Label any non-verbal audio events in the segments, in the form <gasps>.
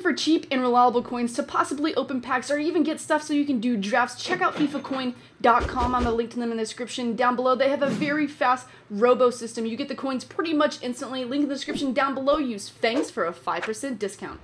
for cheap and reliable coins to possibly open packs or even get stuff so you can do drafts, check out FIFACoin.com. I'm going to link to them in the description down below. They have a very fast robo system. You get the coins pretty much instantly. Link in the description down below. Use Fangs for a 5% discount.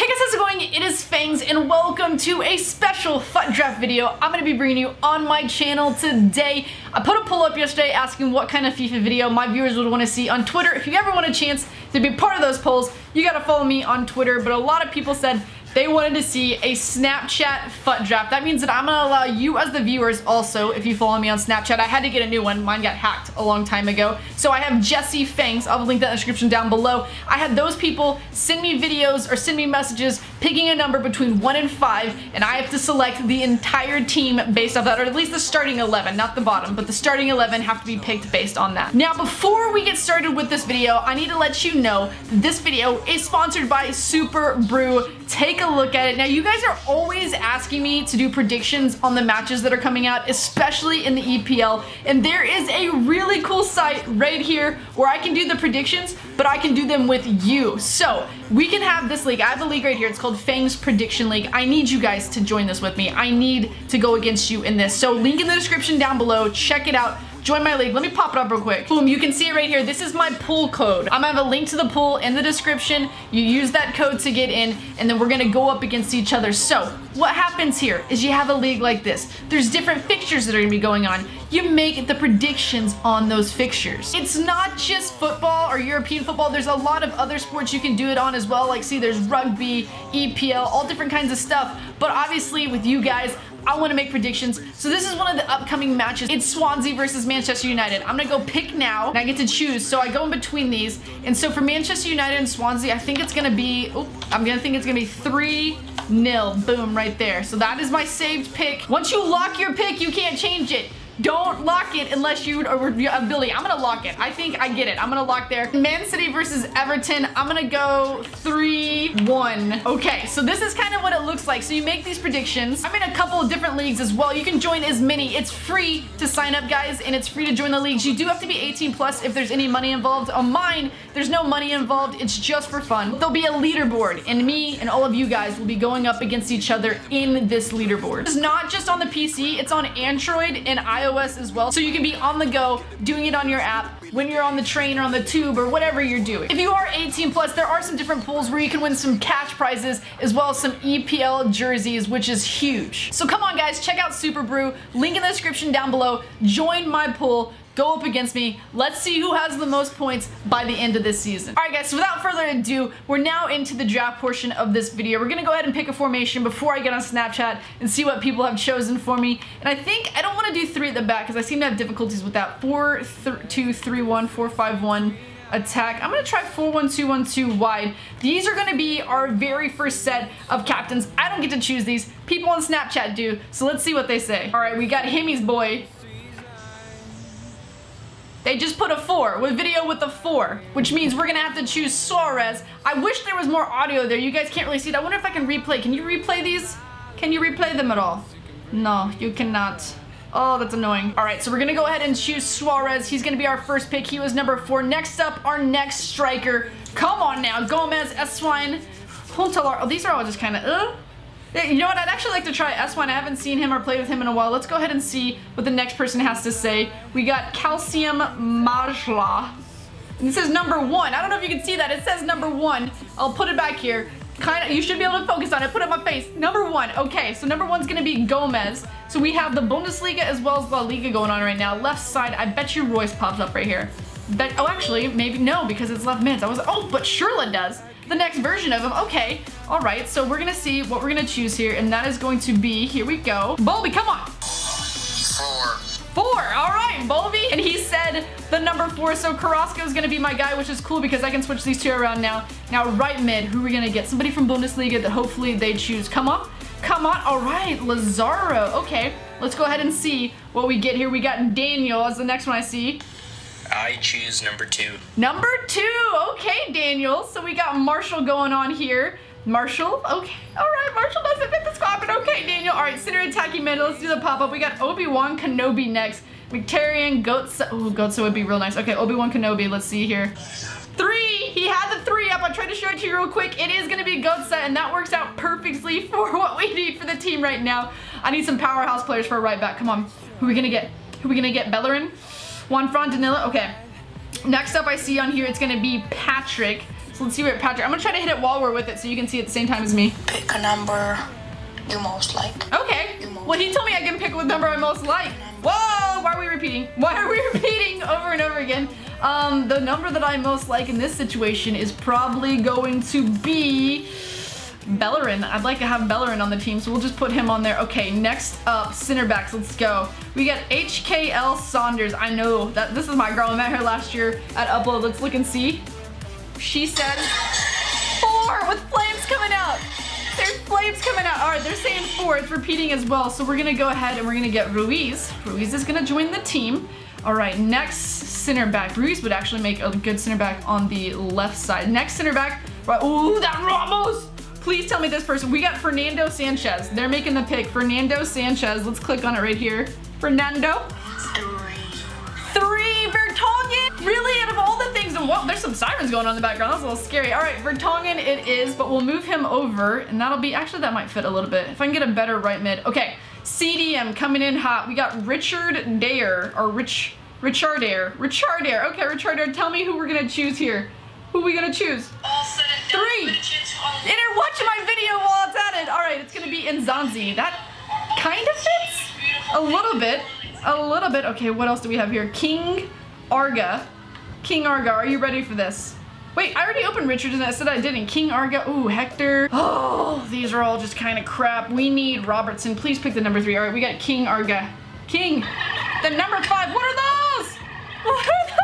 Hey guys, how's it going? It is Fangs and welcome to a special FUT Draft video I'm going to be bringing you on my channel today. I put a poll up yesterday asking what kind of FIFA video my viewers would want to see on Twitter. If you ever want a chance to be part of those polls, you got to follow me on Twitter, but a lot of people said they wanted to see a Snapchat FUT draft. That means that I'm gonna allow you as the viewers also, if you follow me on Snapchat, I had to get a new one. Mine got hacked a long time ago. So I have Jesse Fangs. I'll link that in the description down below. I had those people send me videos or send me messages picking a number between one and five, and I have to select the entire team based off that, or at least the starting 11, not the bottom, but the starting 11 have to be picked based on that. Now, before we get started with this video, I need to let you know this video is sponsored by SuperBru. Take a look at it. Now, you guys are always asking me to do predictions on the matches that are coming out, especially in the EPL. And there is a really cool site right here where I can do the predictions, but I can do them with you. So we can have this league. I have a league right here. It's called Fangs Prediction League. I need you guys to join this with me. I need to go against you in this. So link in the description down below. Check it out join my league. Let me pop it up real quick. Boom, you can see it right here. This is my pool code. I'm gonna have a link to the pool in the description. You use that code to get in, and then we're gonna go up against each other. So, what happens here is you have a league like this. There's different fixtures that are gonna be going on. You make the predictions on those fixtures. It's not just football or European football. There's a lot of other sports you can do it on as well. Like, see, there's rugby, EPL, all different kinds of stuff. But obviously, with you guys, I want to make predictions. So this is one of the upcoming matches. It's Swansea versus Manchester United. I'm going to go pick now, and I get to choose. So I go in between these. And so for Manchester United and Swansea, I think it's going to be, oh, I'm going to think it's going to be 3 nil. Boom, right there. So that is my saved pick. Once you lock your pick, you can't change it. Don't lock it unless you or uh, Billy. I'm gonna lock it. I think I get it. I'm gonna lock there. Man City versus Everton. I'm gonna go 3-1. Okay, so this is kind of what it looks like. So you make these predictions. I'm in a couple of different leagues as well. You can join as many. It's free to sign up, guys, and it's free to join the leagues. You do have to be 18 plus if there's any money involved. On mine, there's no money involved. It's just for fun. There'll be a leaderboard, and me and all of you guys will be going up against each other in this leaderboard. It's not just on the PC. It's on Android and iOS iOS as well. So you can be on the go, doing it on your app, when you're on the train or on the tube or whatever you're doing. If you are 18 plus, there are some different pools where you can win some cash prizes as well as some EPL jerseys, which is huge. So come on guys, check out SuperBru. Link in the description down below. Join my pool go up against me. Let's see who has the most points by the end of this season. All right, guys, so without further ado, we're now into the draft portion of this video. We're gonna go ahead and pick a formation before I get on Snapchat and see what people have chosen for me. And I think I don't wanna do three at the back because I seem to have difficulties with that. Four, th two, three, one, four, five, one attack. I'm gonna try 4-1-2-1-2 wide. These are gonna be our very first set of captains. I don't get to choose these. People on Snapchat do, so let's see what they say. All right, we got Himmy's boy. They just put a 4 with video with a 4, which means we're gonna have to choose Suarez. I wish there was more audio there. You guys can't really see it. I wonder if I can replay. Can you replay these? Can you replay them at all? No, you cannot. Oh, that's annoying. All right, so we're gonna go ahead and choose Suarez. He's gonna be our first pick. He was number four. Next up, our next striker. Come on now, Gomez, Eswine, Huntelaar. Oh, these are all just kind of, uh, you know what? I'd actually like to try S1. I haven't seen him or played with him in a while. Let's go ahead and see what the next person has to say. We got Calcium Majla. And it says number one. I don't know if you can see that. It says number one. I'll put it back here. Kind of, you should be able to focus on it. Put it on my face. Number one. Okay, so number one's gonna be Gomez. So we have the Bundesliga as well as La Liga going on right now. Left side, I bet you Reus pops up right here. Bet, oh, actually, maybe no, because it's left mids. I was, oh, but Schürrle does the next version of him. Okay, all right, so we're gonna see what we're gonna choose here, and that is going to be, here we go. Bolby, come on. Four. Four, all right, Bolby. And he said the number four, so Carrasco is gonna be my guy, which is cool because I can switch these two around now. Now, right mid, who are we gonna get? Somebody from Bundesliga that hopefully they choose. Come on, come on, all right, Lazaro. Okay, let's go ahead and see what we get here. We got Daniel as the next one I see. I choose number two. Number two. Okay, Daniel. So we got Marshall going on here. Marshall. Okay. All right. Marshall doesn't fit the squad, but okay, Daniel. All right. Center attacking middle. Let's do the pop-up. We got Obi-Wan Kenobi next. Mkhitaryan, Götze. Oh, Götze would be real nice. Okay, Obi-Wan Kenobi. Let's see here. Three, He had the three up. I tried to show it to you real quick. It is going to be Götze, and that works out perfectly <laughs> for what we need for the team right now. I need some powerhouse players for a right back. Come on. Who are we going to get? Who are we going to get? Bellerin? Juan Fran Danilo? Okay. Next up I see on here, it's going to be Patrick. So let's see what Patrick... I'm going to try to hit it while we're with it so you can see at the same time as me. Pick a number you most like. Okay. Well, he told me I can pick what number I most like. Whoa! Why are we repeating? Why are we <laughs> repeating over and over again? Um, the number that I most like in this situation is probably going to be Bellerin. I'd like to have Bellerin on the team, so we'll just put him on there. Okay, next up, center backs. Let's go. We got HKL Saunders. I know that this is my girl. I met her last year at Upload. Let's look and see. She said four with flames coming out. There's flames coming out. All right, they're saying four. It's repeating as well. So we're gonna go ahead and we're gonna get Ruiz. Ruiz is gonna join the team. All right, next center back. Ruiz would actually make a good center back on the left side. Next center back. Right, ooh, that Ramos. Please tell me this person. We got Fernando Sanchez. They're making the pick. Fernando Sanchez. Let's click on it right here. Fernando. Three. Vertonghen. Really, out of all the things, and whoa, there's some sirens going on in the background. That's a little scary. All right, Vertonghen it is, but we'll move him over, and that'll be, actually that might fit a little bit. If I can get a better right mid. Okay, CDM coming in hot. We got Richard Dare, or Rich, Richard Dare. Richard Dare. Okay, Richard Dare, tell me who we're gonna choose here. Who we gonna choose? Three. And they're watching my video while it's at it. All right, it's gonna be N'Zonzi. That kind of fits a little bit. A little bit. Okay, what else do we have here? King Arga. King Arga, are you ready for this? Wait, I already opened Richard and I said I didn't. King Arga, ooh, Hector. Oh, these are all just kind of crap. We need Robertson. Please pick the number three. All right, we got King Arga. King, the number five. What are those? What are those?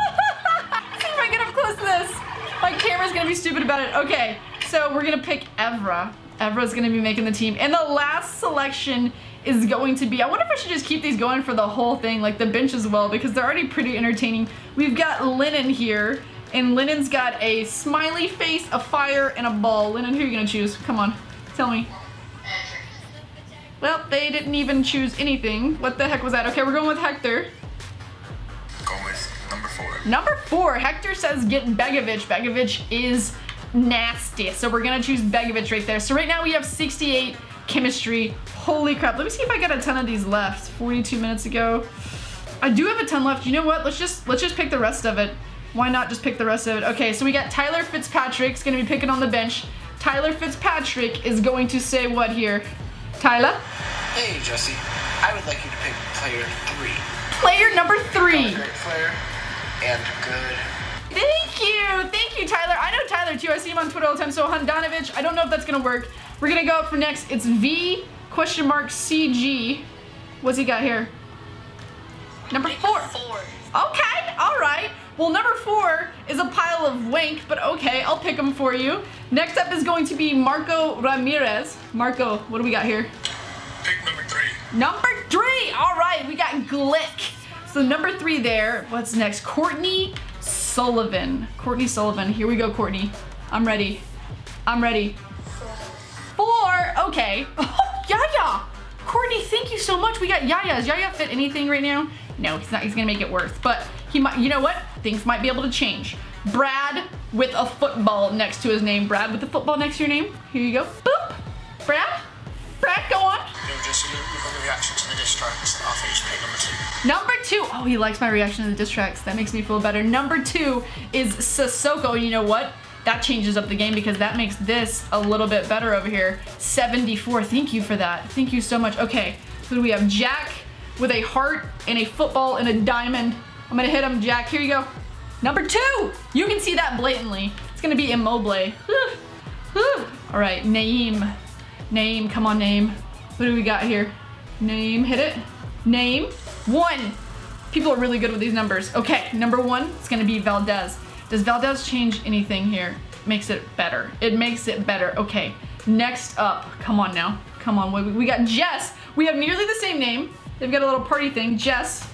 My camera's gonna be stupid about it. Okay, so we're gonna pick Evra. Evra's gonna be making the team. And the last selection is going to be, I wonder if I should just keep these going for the whole thing, like the bench as well, because they're already pretty entertaining. We've got Linen here, and Linen's got a smiley face, a fire, and a ball. Lennon, who are you gonna choose? Come on, tell me. Well, they didn't even choose anything. What the heck was that? Okay, we're going with Hector. Number four. Hector says get Begovic. Begovic is nasty. So we're gonna choose Begovic right there. So right now we have 68 chemistry. Holy crap. Let me see if I got a ton of these left. 42 minutes ago. I do have a ton left. You know what? Let's just let's just pick the rest of it. Why not just pick the rest of it? Okay, so we got Tyler Fitzpatrick's gonna be picking on the bench. Tyler Fitzpatrick is going to say what here? Tyler? Hey, Jesse. I would like you to pick player three. Player number three. Player and good. Thank you. Thank you, Tyler. I know Tyler too. I see him on Twitter all the time. So Handanovic, I don't know if that's gonna work. We're gonna go up for next. It's V question mark CG. What's he got here? Number four. Four. Okay, all right. Well, number four is a pile of wank, but okay, I'll pick him for you. Next up is going to be Marco Ramirez. Marco, what do we got here? Pick number three. Number three. All right, we got Glik. So number three there. What's next? Courtney Sullivan. Courtney Sullivan. Here we go, Courtney. I'm ready. I'm ready. Four. Okay. <laughs> Yaya. Courtney, thank you so much. We got Yaya. Is Yaya fit anything right now? No, he's not. He's gonna make it worse. But he might. You know what? Things might be able to change. Brad with a football next to his name. Brad with a football next to your name. Here you go. Boop. Brad. Brad, go on. Jesse, look at the reaction to the diss tracks. I think you should pick number two. Number two, oh, he likes my reaction to the diss tracks. That makes me feel better. Number two is Sissoko. You know what? That changes up the game because that makes this a little bit better over here. 74. Thank you for that. Thank you so much. Okay, so do we have Jack with a heart and a football and a diamond. I'm gonna hit him, Jack. Here you go. Number two. You can see that blatantly. It's gonna be Immobile. All right, Naeem. Name, come on, name. What do we got here? Name, hit it. Name, one. People are really good with these numbers. Okay, number one, it's gonna be Valdez. Does Valdez change anything here? Makes it better. It makes it better. Okay, next up, come on now. Come on, we, got Jess. We have nearly the same name. They've got a little party thing. Jess,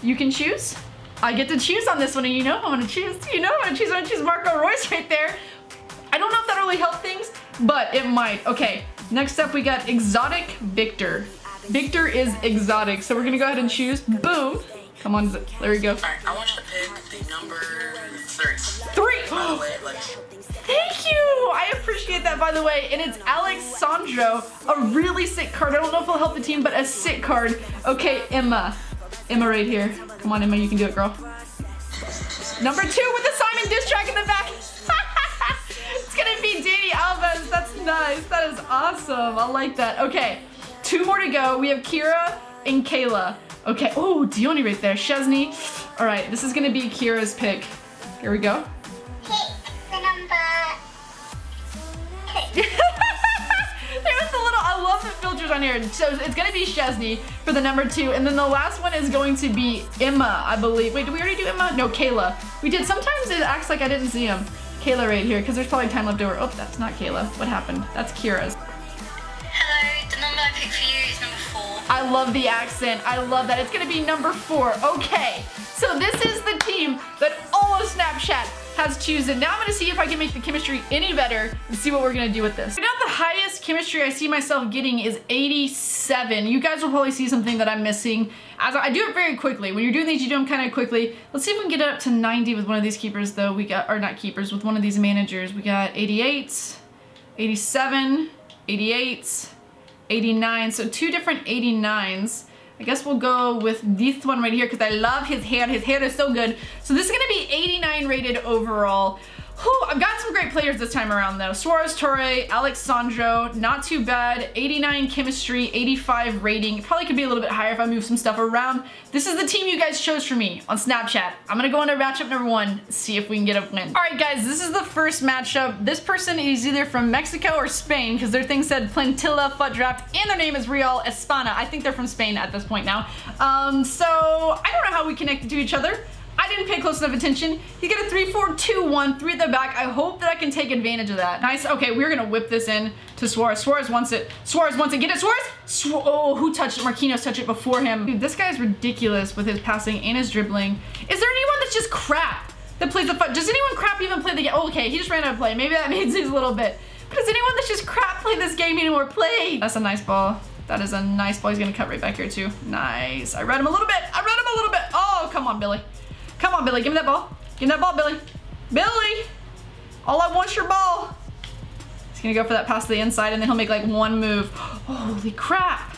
you can choose. I get to choose on this one, and you know I'm gonna choose. You know I'm gonna choose. I'm gonna choose Marco Reus right there. I don't know if that really helped things, but it might. Okay, next up we got Exotic Victor. Victor is exotic, so we're gonna go ahead and choose. Boom. Come on, there we go. I want you to pick the number three. Three. by the way. Like, Thank you! I appreciate that, by the way. And it's Alex Sandro, a really sick card. I don't know if it'll help the team, but a sick card. Okay, Emma. Emma right here. Come on, Emma, you can do it, girl. Number two with the Simon diss track in the back. <laughs> it's gonna be Dani Alves. That's nice. That is awesome. I like that. Okay, two more to go. We have Kira and Kayla. Okay. Oh, Dione right there. Chesney. All right, this is gonna be Kira's pick. Here we go. the number. there was a little, I love the filters on here. So it's gonna be Chesney for the number two. And then the last one is going to be Emma, I believe. Wait, did we already do Emma? No, Kayla. We did, sometimes it acts like I didn't see him. Kayla right here, because there's probably time left over. Oh, that's not Kayla. What happened? That's Kira's. Hello, the number I picked for you is number four. I love the accent. I love that. It's gonna be number four. Okay, so this is the team that almost Snapchat has chosen. Now I'm gonna see if I can make the chemistry any better and see what we're gonna do with this. Right now the highest chemistry I see myself getting is 87. You guys will probably see something that I'm missing. As I, do it very quickly. When you're doing these, you do them kind of quickly. Let's see if we can get it up to 90 with one of these keepers though. We got, or not keepers, with one of these managers. We got 88, 87, 88, 89. So two different 89s. I guess we'll go with this one right here because I love his hair. His hair is so good. So this is going to be 89 rated overall. Whew, I've got some great players this time around though. Suarez Torre, Alex Sandro, not too bad. 89 chemistry, 85 rating. Probably could be a little bit higher if I move some stuff around. This is the team you guys chose for me on Snapchat. I'm gonna go into matchup number one, see if we can get a win. All right guys, this is the first matchup. This person is either from Mexico or Spain because their thing said Plantilla Fut Draft and their name is Real Espana. I think they're from Spain at this point now. Um, so I don't know how we connected to each other. I didn't pay close enough attention. He's got a 3 4 2 1, 3 at the back. I hope that I can take advantage of that. Nice. Okay, we're going to whip this in to Suarez. Suarez wants it. Suarez wants it. Get it, Suarez! Su oh, who touched it? Marquinhos touched it before him. Dude, this guy's ridiculous with his passing and his dribbling. Is there anyone that's just crap that plays the foot? Does anyone crap even play the game? Oh, okay, he just ran out of play. Maybe that <laughs> means he's a little bit. But does anyone that's just crap play this game anymore? Play! That's a nice ball. That is a nice ball. He's going to cut right back here, too. Nice. I read him a little bit. I read him a little bit. Oh, come on, Billy. Come on, Billy. Give me that ball. Give me that ball, Billy. Billy! All I want's your ball. He's gonna go for that pass to the inside and then he'll make like one move. <gasps> Holy crap.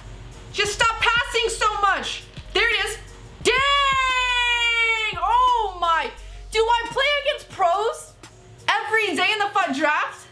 Just stop passing so much. There it is. Dang! Oh my. Do I play against pros every day in the FUT draft?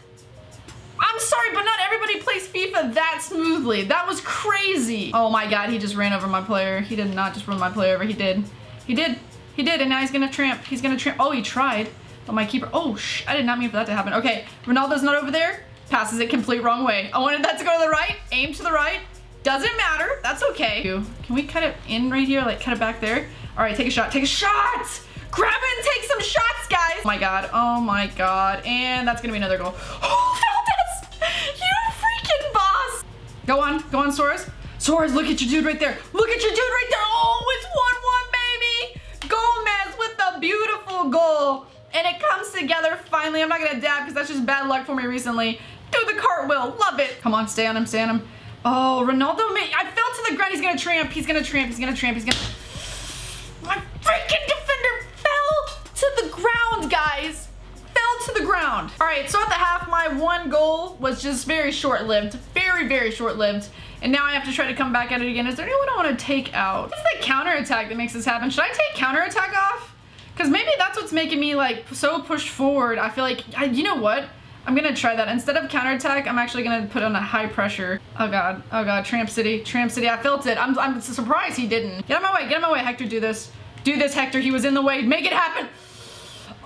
I'm sorry, but not everybody plays FIFA that smoothly. That was crazy. Oh my god, he just ran over my player. He did not just run my player over. He did. He did. He did, and now he's gonna tramp. He's gonna tramp. Oh, he tried. But my keeper. Oh, shh. I did not mean for that to happen. Okay, Ronaldo's not over there. Passes it complete wrong way. I wanted that to go to the right. Aim to the right. Doesn't matter. That's okay. Can we cut it in right here? Like, cut it back there? All right, take a shot. Take a shot! Grab it and take some shots, guys! Oh my god. Oh my god. And that's gonna be another goal. <gasps> Oh, Valdez! You freaking boss! Go on. Go on, Suarez. Suarez, look at your dude right there. Look at your dude right there. Oh, it's 1-1, baby! Gomez with the beautiful goal. And it comes together finally. I'm not gonna dab because that's just bad luck for me recently. Do the cartwheel. Love it. Come on, stay on him, stay on him. Oh, Ronaldo I fell to the ground. He's gonna tramp. He's gonna tramp. He's gonna tramp. He's gonna. My freaking defender fell to the ground, guys. Fell to the ground. All right, so at the half, my one goal was just very short-lived. Very, very short-lived. And now I have to try to come back at it again. Is there anyone I want to take out? What's the counterattack that makes this happen? Should I take counterattack off? Because maybe that's what's making me like so pushed forward. I feel like, I, you know what? I'm gonna try that. Instead of counterattack, I'm actually gonna put on a high pressure. Oh god, oh god, Tramp City, Tramp City, I felt it. I'm, I'm surprised he didn't. Get out of my way, get out of my way, Hector, do this. Do this, Hector, he was in the way, make it happen.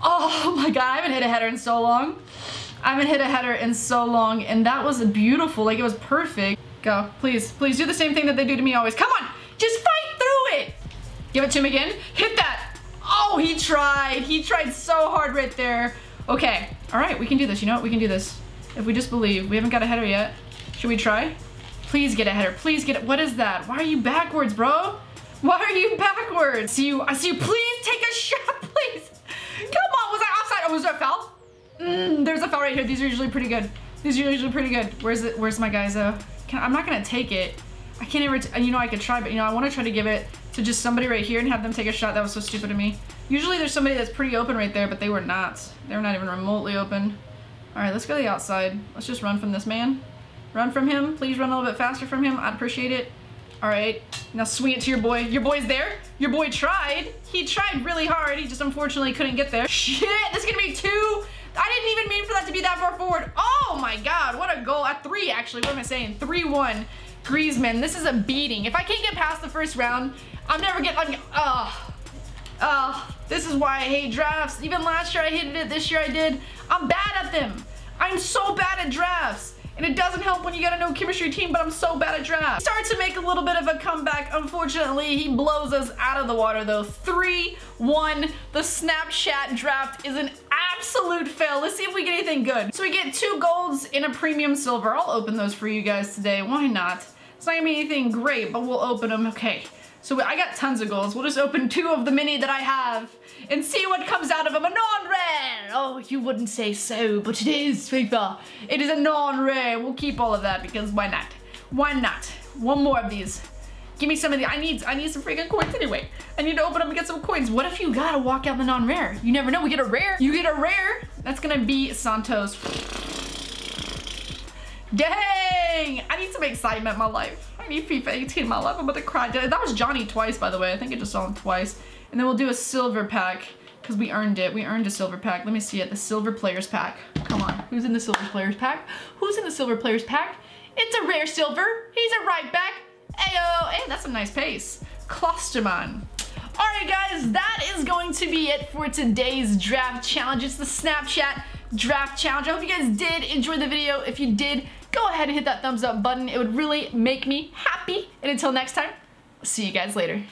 Oh my god, I haven't hit a header in so long. I haven't hit a header in so long, and that was beautiful, like it was perfect. Go, please, please do the same thing that they do to me always. Come on, just fight through it. Give it to him again, hit that. Oh, he tried, he tried so hard right there. Okay, all right, we can do this. You know what? We can do this. If we just believe. We haven't got a header yet. Should we try? Please get a header. Please get it. What is that? Why are you backwards, bro? Why are you backwards? See you. I see you. Please take a shot, <laughs> please. Come on. Was I offside? Oh, was there a foul? Mm, there's a foul right here. These are usually pretty good. These are usually pretty good. Where's it? Where's my guys? Uh, can, I'm not gonna take it. I can't ever. you know, I could try, but you know, I want to try to give it to just somebody right here and have them take a shot. That was so stupid of me. Usually there's somebody that's pretty open right there, but they were not. They were not even remotely open. All right, let's go to the outside. Let's just run from this man. Run from him. Please run a little bit faster from him. I'd appreciate it. All right, now swing it to your boy. Your boy's there. Your boy tried. He tried really hard. He just unfortunately couldn't get there. Shit, this is gonna be two. I didn't even mean for that to be that far forward. Oh my God, what a goal. At three, actually, what am I saying? 3-1. Griezmann, this is a beating. If I can't get past the first round, I'm never getting, oh, oh, this is why I hate drafts. Even last year I hated it, this year I did. I'm bad at them. I'm so bad at drafts. And it doesn't help when you got a no chemistry team, but I'm so bad at draft. Starts to make a little bit of a comeback. Unfortunately, he blows us out of the water though. 3-1. The Snapchat draft is an absolute fail. Let's see if we get anything good. So we get two golds and a premium silver. I'll open those for you guys today. Why not? It's not gonna be anything great, but we'll open them. Okay. So I got tons of goals. We'll just open two of the mini that I have and see what comes out of them. A non-rare! Oh, you wouldn't say so, but it is, FIFA. It is a non-rare. We'll keep all of that because why not? Why not? One more of these. Give me some of the, I need, I need some freaking coins anyway. I need to open up and get some coins. What if you gotta walk out the non-rare? You never know, we get a rare. You get a rare. That's gonna be Santos. Dang! I need some excitement in my life. Need FIFA 18 in my life. I'm about to cry. That was Johnny twice, by the way. I think I just saw him twice. And then we'll do a silver pack because we earned it. We earned a silver pack. Let me see it. The silver players pack. Come on. Who's in the silver players pack? Who's in the silver players pack? It's a rare silver. He's a right back. Ayo. Hey, that's a nice pace. Klostermann. Alright guys, that is going to be it for today's draft challenge. It's the Snapchat draft challenge. I hope you guys did enjoy the video. If you did, go ahead and hit that thumbs up button. It would really make me happy. And until next time, see you guys later.